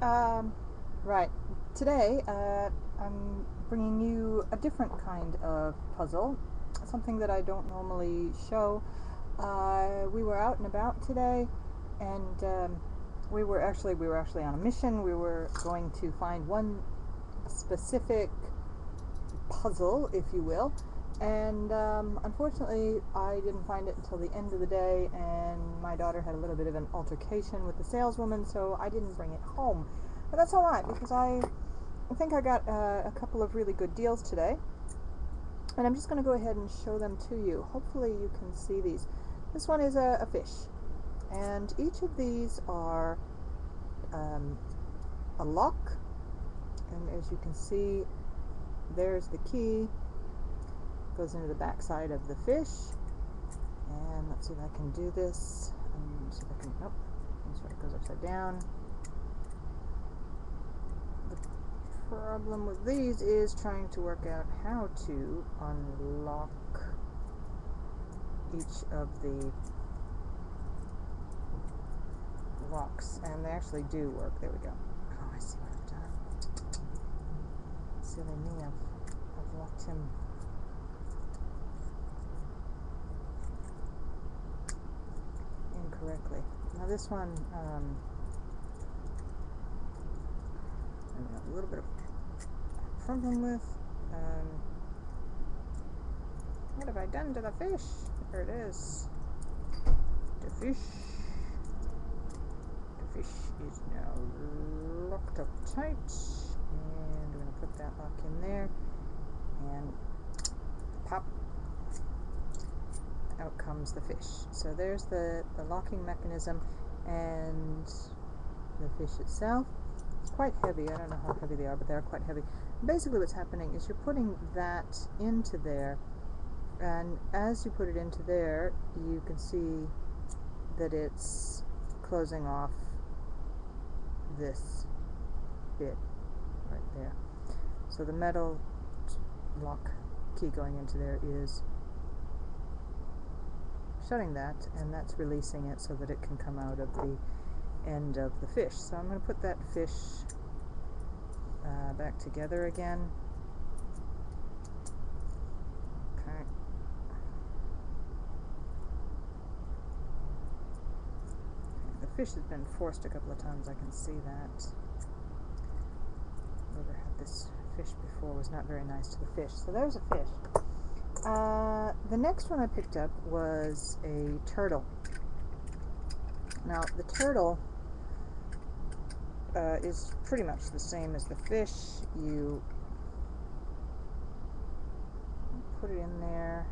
Um, right. Today, uh, I'm bringing you a different kind of puzzle, something that I don't normally show. Uh, we were out and about today, and um, we were actually we were actually on a mission. We were going to find one specific puzzle, if you will, and um, unfortunately, I didn't find it until the end of the day, and my daughter had a little bit of an altercation with the saleswoman, so I didn't bring it home. But that's all right because I, I think I got uh, a couple of really good deals today, and I'm just going to go ahead and show them to you. Hopefully, you can see these. This one is a, a fish, and each of these are um, a lock, and as you can see, there's the key goes into the back side of the fish. And let's see if I can do this. Um, see if I can, nope, that's right, it goes upside down. The problem with these is trying to work out how to unlock each of the locks. And they actually do work. There we go. Oh, I see what I've done. Silly me, I've, I've locked him incorrectly. Now this one, um, I have a little bit of problem with. Um, what have I done to the fish? There it is. The fish. The fish is now locked up tight. And we're going to put that lock in there. And out comes the fish. So there's the, the locking mechanism and the fish itself. It's quite heavy. I don't know how heavy they are, but they are quite heavy. Basically what's happening is you're putting that into there and as you put it into there you can see that it's closing off this bit right there. So the metal lock key going into there is shutting that and that's releasing it so that it can come out of the end of the fish. So I'm going to put that fish uh, back together again. Okay. The fish has been forced a couple of times, I can see that. Whoever had this fish before was not very nice to the fish. So there's a fish. Uh, the next one I picked up was a turtle. Now, the turtle uh, is pretty much the same as the fish. You put it in there.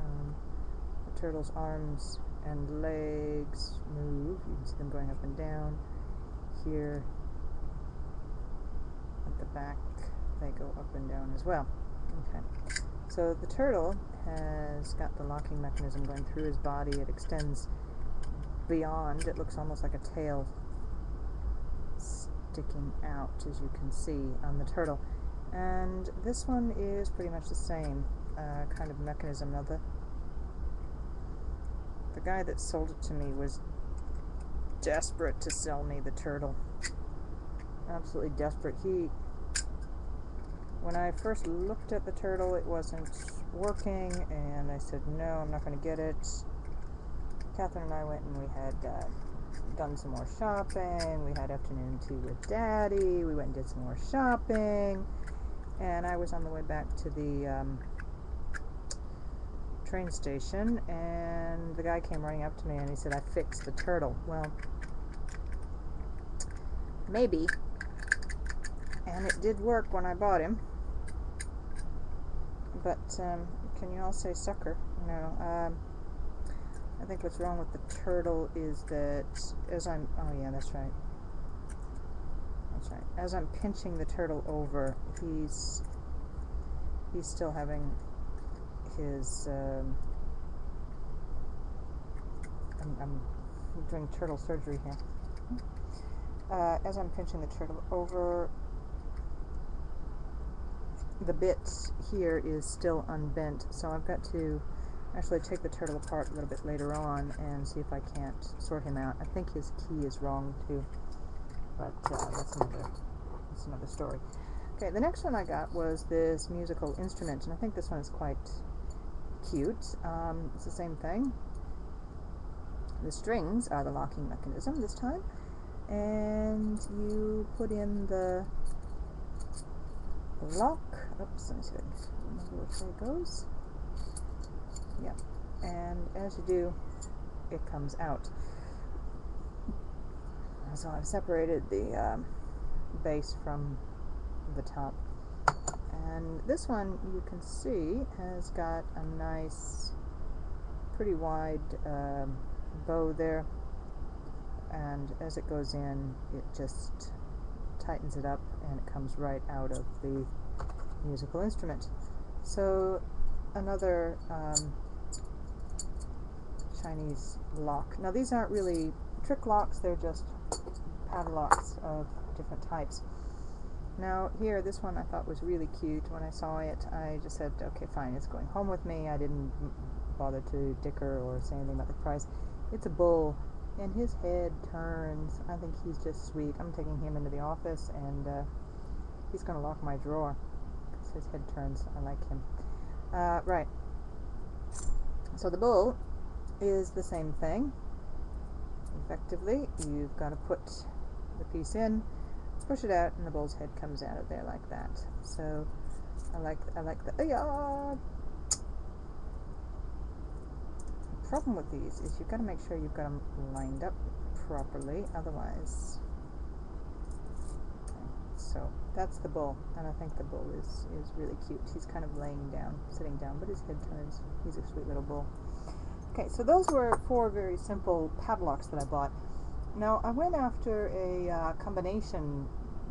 Um, the turtle's arms and legs move. You can see them going up and down. Here at the back, they go up and down as well. Okay. So the turtle has got the locking mechanism going through his body. It extends beyond. It looks almost like a tail sticking out, as you can see on the turtle. And this one is pretty much the same uh, kind of mechanism. Now the the guy that sold it to me was desperate to sell me the turtle. Absolutely desperate. He when I first looked at the turtle, it wasn't working, and I said, no, I'm not going to get it. Catherine and I went and we had uh, done some more shopping. We had afternoon tea with Daddy. We went and did some more shopping. And I was on the way back to the um, train station, and the guy came running up to me and he said, I fixed the turtle. Well, maybe. And it did work when I bought him. But um, can you all say sucker? No. Um, I think what's wrong with the turtle is that as I'm oh yeah that's right that's right as I'm pinching the turtle over he's he's still having his um, I'm, I'm doing turtle surgery here uh, as I'm pinching the turtle over the bit here is still unbent, so I've got to actually take the turtle apart a little bit later on and see if I can't sort him out. I think his key is wrong too. but uh, that's another that's another story. Okay, the next one I got was this musical instrument, and I think this one is quite cute. Um, it's the same thing. The strings are the locking mechanism this time, and you put in the lock. Oops, let me see which way it goes. Yep. and as you do, it comes out. So I've separated the um, base from the top. And this one you can see has got a nice, pretty wide um, bow there. And as it goes in, it just tightens it up and it comes right out of the musical instrument. So another um, Chinese lock. Now these aren't really trick locks, they're just padlocks of different types. Now here, this one I thought was really cute. When I saw it, I just said, okay, fine, it's going home with me. I didn't bother to dicker or say anything about the price. It's a bull, and his head turns. I think he's just sweet. I'm taking him into the office, and uh, he's going to lock my drawer his head turns. I like him. Uh, right. So the bull is the same thing. Effectively, you've got to put the piece in, push it out, and the bull's head comes out of there like that. So I like I like the yeah. The problem with these is you've got to make sure you've got them lined up properly, otherwise. So that's the bull, and I think the bull is is really cute. He's kind of laying down, sitting down, but his head turns. He's a sweet little bull. Okay, so those were four very simple padlocks that I bought. Now, I went after a uh, combination,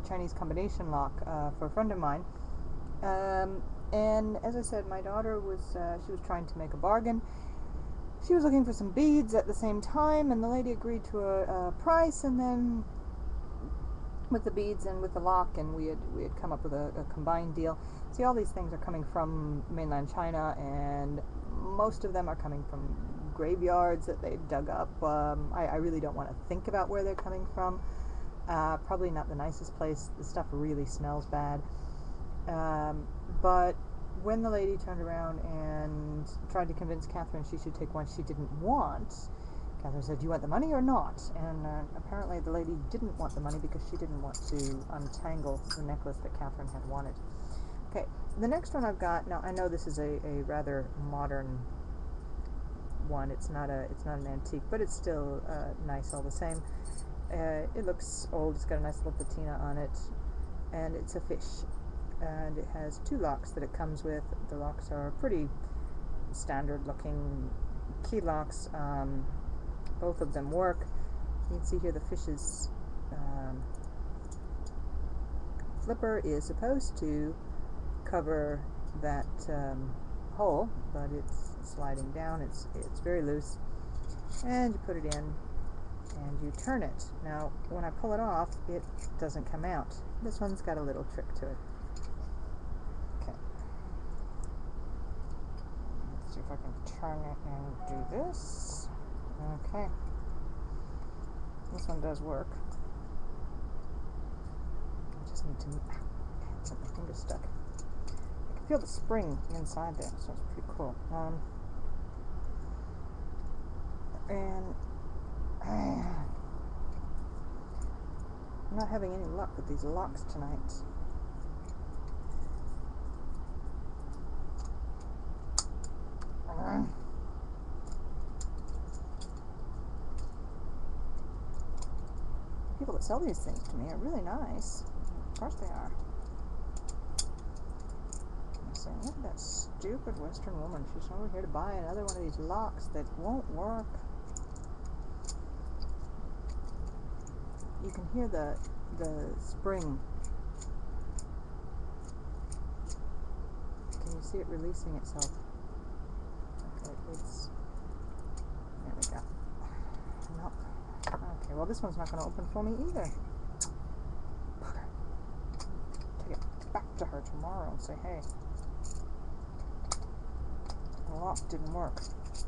Chinese combination lock uh, for a friend of mine. Um, and as I said, my daughter was, uh, she was trying to make a bargain. She was looking for some beads at the same time, and the lady agreed to a, a price, and then with the beads and with the lock, and we had we had come up with a, a combined deal. See, all these things are coming from mainland China, and most of them are coming from graveyards that they've dug up. Um, I, I, really don't want to think about where they're coming from. Uh, probably not the nicest place. The stuff really smells bad. Um, but when the lady turned around and tried to convince Catherine she should take one she didn't want, Catherine said, Do you want the money or not? And uh, apparently the lady didn't want the money because she didn't want to untangle the necklace that Catherine had wanted. Okay, the next one I've got, now I know this is a, a rather modern one. It's not a it's not an antique, but it's still uh, nice all the same. Uh, it looks old. It's got a nice little patina on it, and it's a fish. And it has two locks that it comes with. The locks are pretty standard looking key locks. Um, both of them work. You can see here the fish's um, flipper is supposed to cover that um, hole, but it's sliding down. It's it's very loose, and you put it in, and you turn it. Now, when I pull it off, it doesn't come out. This one's got a little trick to it. Okay. Let's see if I can turn it and do this. Okay. This one does work. I just need to get my finger stuck I can feel the spring inside there, so it's pretty cool. Um, and uh, I'm not having any luck with these locks tonight. Uh, people that sell these things to me are really nice. Of course they are saying, look at that stupid Western woman. She's over here to buy another one of these locks that won't work. You can hear the the spring. Can you see it releasing itself? Okay, it's there we go. Nope. Okay, well this one's not going to open for me either. Take it back to her tomorrow and say, hey, the lock didn't work. Let's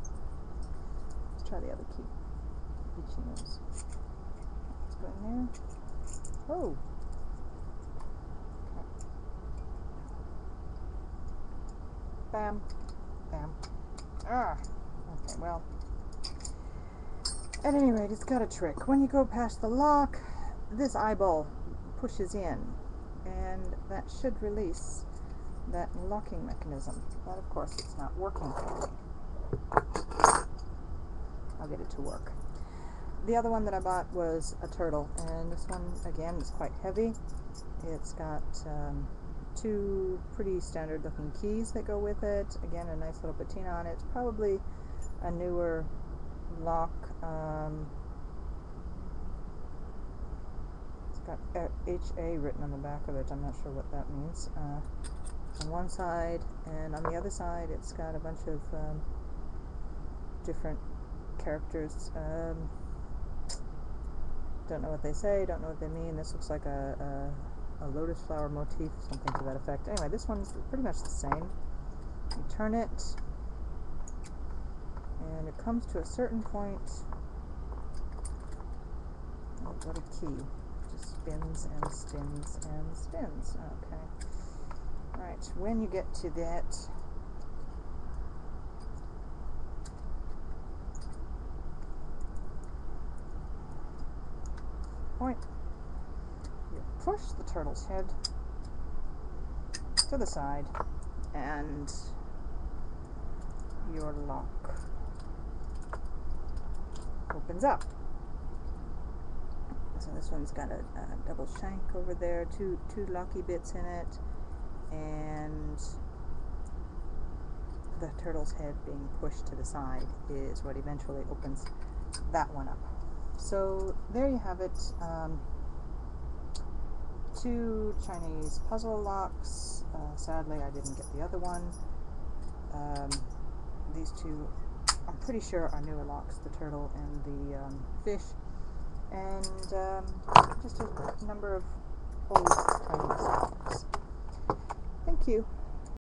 try the other key. Itchy nose. Let's go in there. Oh. Bam. Bam. Ah. Okay, well. At any rate, it's got a trick. When you go past the lock, this eyeball pushes in, and that should release that locking mechanism. But of course, it's not working. I'll get it to work. The other one that I bought was a turtle, and this one, again, is quite heavy. It's got um, two pretty standard looking keys that go with it. Again, a nice little patina on it. It's probably a newer lock. Um, it's got HA written on the back of it. I'm not sure what that means. Uh, on one side, and on the other side, it's got a bunch of um, different characters. Um, don't know what they say, don't know what they mean. This looks like a, a, a lotus flower motif, something to that effect. Anyway, this one's pretty much the same. You turn it, and it comes to a certain point. What a key. Just spins and spins and spins. Okay. Alright, when you get to that point, you push the turtle's head to the side and your lock opens up. So this one's got a, a, double shank over there, two two locky bits in it, and the turtle's head being pushed to the side is what eventually opens that one up. So there you have it. Um, two Chinese puzzle locks. Uh, sadly, I didn't get the other one. Um, these two, pretty sure, newer locks, the turtle and the um, fish. And um, just a number of old locks. Thank you.